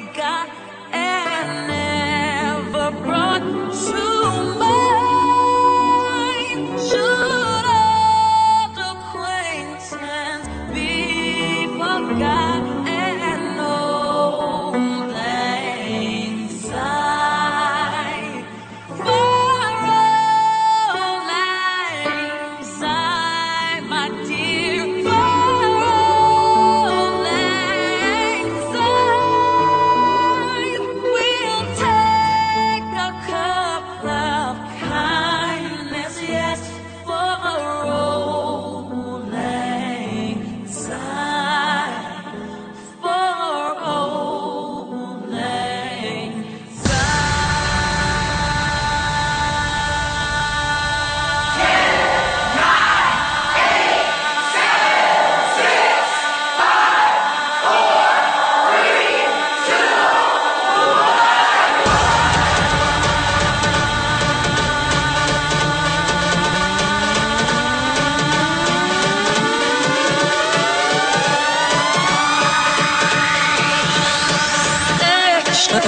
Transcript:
Ha